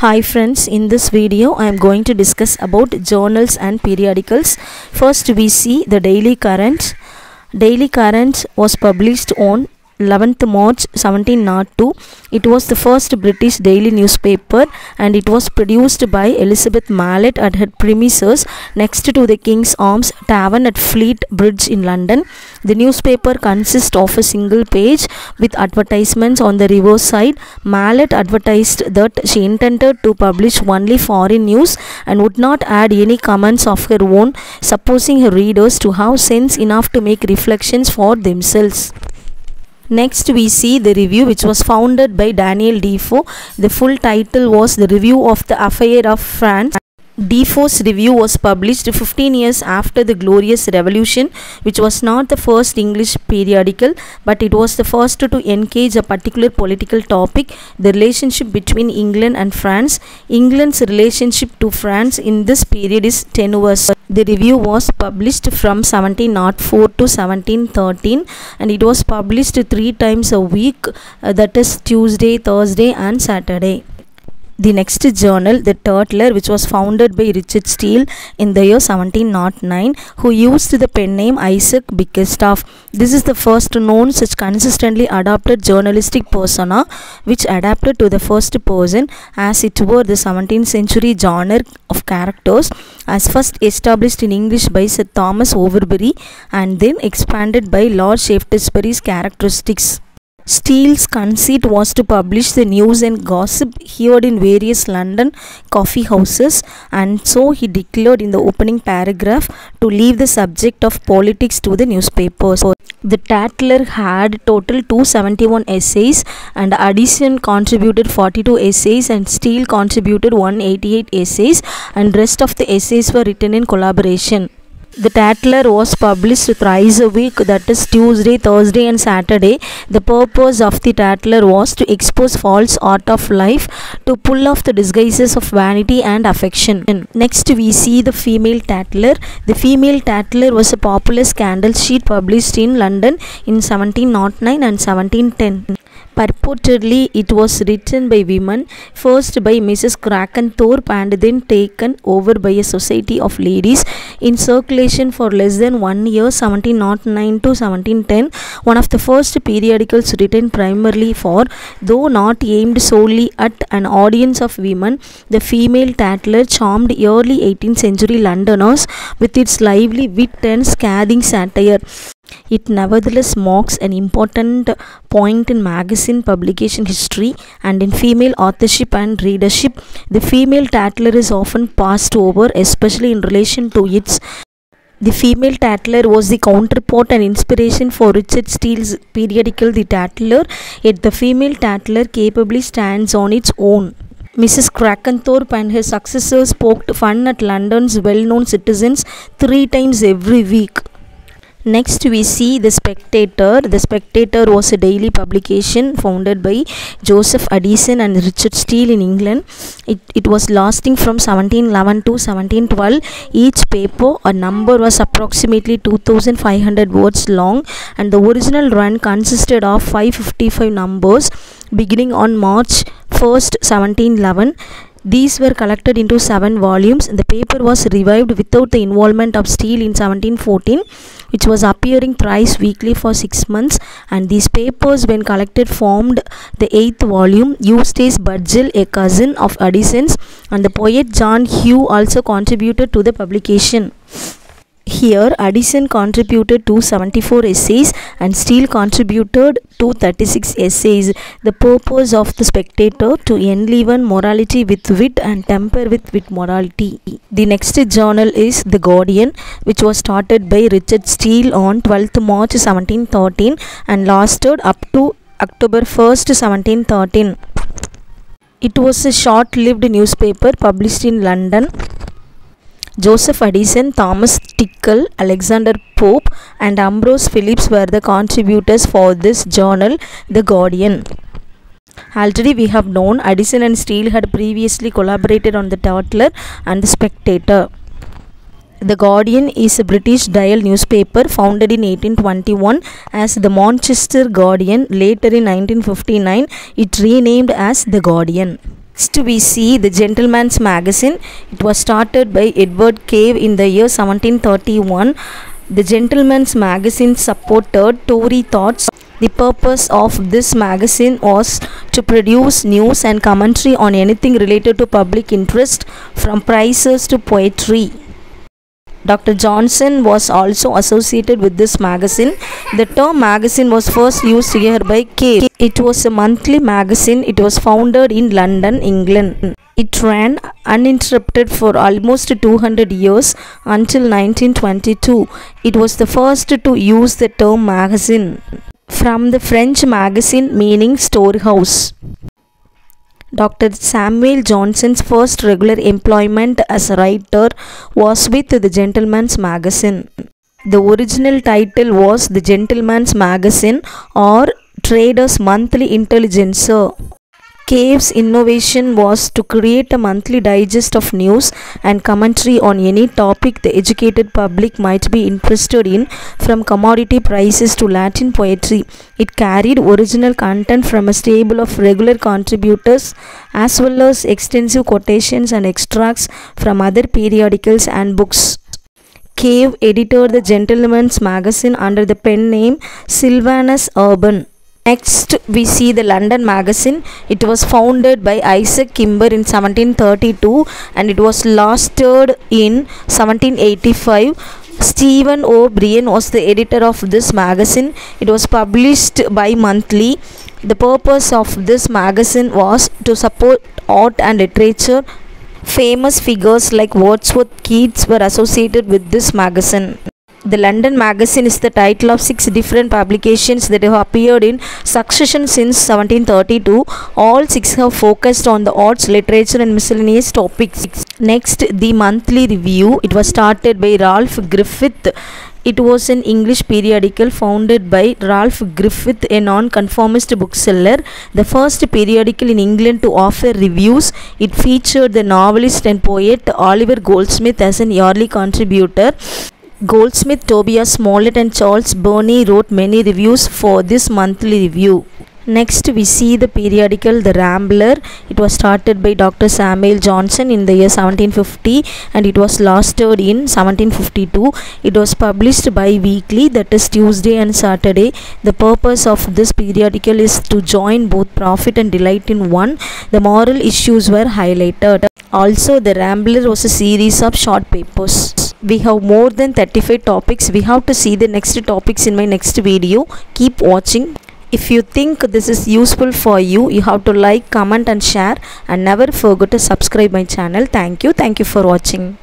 Hi friends, in this video I am going to discuss about journals and periodicals. First we see the Daily Courant. Daily Courant was published on 11th March 1702. It was the first British daily newspaper and it was produced by Elizabeth Mallet at her premises next to the King's Arms Tavern at Fleet Bridge in London. The newspaper consists of a single page with advertisements on the reverse side. Mallet advertised that she intended to publish only foreign news and would not add any comments of her own, supposing her readers to have sense enough to make reflections for themselves. Next, we see the review which was founded by Daniel Defoe. The full title was The Review of the Affair of France. Defoe's review was published 15 years after the Glorious Revolution, which was not the first English periodical, but it was the first to engage a particular political topic the relationship between England and France. England's relationship to France in this period is tenuous. The review was published from 1704 to 1713 and it was published three times a week, uh, that is Tuesday, Thursday, and Saturday. The next journal, The Tatler, which was founded by Richard Steele in the year 1709, who used the pen name Isaac Bickerstaff. This is the first known such consistently adopted journalistic persona, which adapted to the first person as it were the 17th century genre of characters, as first established in English by Sir Thomas Overbury and then expanded by Lord Shaftesbury's characteristics. Steele's conceit was to publish the news and gossip heard in various London coffee houses, and so he declared in the opening paragraph to leave the subject of politics to the newspapers. The Tatler had total 271 essays, and Addison contributed 42 essays, and Steele contributed 188 essays, and rest of the essays were written in collaboration. The Tatler was published thrice a week, that is Tuesday, Thursday, and Saturday. The purpose of the Tatler was to expose false art of life, to pull off the disguises of vanity and affection. Next, we see the female Tatler. The female Tatler was a popular scandal sheet published in London in 1709 and 1710. Purportedly, it was written by women, first by Mrs. Crackenthorpe and then taken over by a society of ladies in circulation for less than one year, 1709 to 1710. One of the first periodicals written primarily for, though not aimed solely at an audience of women, the female Tatler charmed early 18th century Londoners with its lively wit and scathing satire. It nevertheless marks an important point in magazine publication history and in female authorship and readership. The female Tatler is often passed over, especially in relation to its the female Tatler was the counterpart and inspiration for Richard Steele's periodical The Tatler, yet the female Tatler capably stands on its own. Mrs. Crackenthorpe and her successors poked fun at London's well known citizens three times every week. Next, we see The Spectator. The Spectator was a daily publication founded by Joseph Addison and Richard Steele in England. It, it was lasting from 1711 to 1712. Each paper, a number was approximately 2500 words long, and the original run consisted of 555 numbers beginning on March 1st, 1711. These were collected into seven volumes. The paper was revived without the involvement of Steele in 1714 which was appearing thrice weekly for six months. And these papers when collected formed the eighth volume eustace budgell a cousin of addison's. And the poet john hugh also contributed to the publication here Addison contributed 274 essays and Steele contributed 236 essays. The purpose of the spectator to enliven morality with wit and temper with wit morality. The next journal is The Guardian, which was started by Richard Steele on 12th March 1713 and lasted up to October 1st 1713. It was a short lived newspaper published in London. Joseph Addison, Thomas Tickell, Alexander Pope, and Ambrose Philips were the contributors for this journal, The Guardian. Already we have known Addison and Steele had previously collaborated on The Tatler and The Spectator. The Guardian is a British dial newspaper founded in 1821 as the Manchester Guardian. Later in 1959, it renamed as The Guardian. Next we see the Gentleman's Magazine. It was started by Edward Cave in the year 1731. The Gentleman's Magazine supported Tory thoughts. The purpose of this magazine was to produce news and commentary on anything related to public interest from prices to poetry. Dr. Johnson was also associated with this magazine. The term magazine was first used here by Cave. It was a monthly magazine. It was founded in London, England. It ran uninterrupted for almost 200 years until 1922. It was the first to use the term magazine from the French magazine meaning storehouse. Dr. Samuel Johnson's first regular employment as a writer was with the Gentleman's Magazine. The original title was The Gentleman's Magazine or Trader's Monthly Intelligencer. Cave's innovation was to create a monthly digest of news and commentary on any topic the educated public might be interested in, from commodity prices to Latin poetry. It carried original content from a stable of regular contributors as well as extensive quotations and extracts from other periodicals and books. Cave edited the Gentleman's Magazine under the pen name Sylvanus Urban. Next, we see the London Magazine. It was founded by Isaac Kimber in 1732 and it was lasted in 1785. Stephen O'Brien was the editor of this magazine. It was published bi monthly. The purpose of this magazine was to support art and literature. Famous figures like Wordsworth Keats were associated with this magazine. The London Magazine is the title of six different publications that have appeared in succession since 1732. All six have focused on the arts, literature, and miscellaneous topics. Next, the monthly review. It was started by Ralph Griffith. It was an English periodical founded by Ralph Griffith, a non-conformist bookseller, the first periodical in England to offer reviews. It featured the novelist and poet Oliver Goldsmith as an early contributor. Goldsmith, Tobias Smollett and Charles Burney wrote many reviews for this monthly review. Next we see the periodical The Rambler. It was started by Dr. Samuel Johnson in the year 1750 and it was lasted in 1752. It was published bi-weekly that is Tuesday and Saturday. The purpose of this periodical is to join both profit and delight in one. The moral issues were highlighted. Also The Rambler was a series of short papers we have more than 35 topics we have to see the next topics in my next video keep watching if you think this is useful for you you have to like comment and share and never forget to subscribe my channel. Thank you. Thank you for watching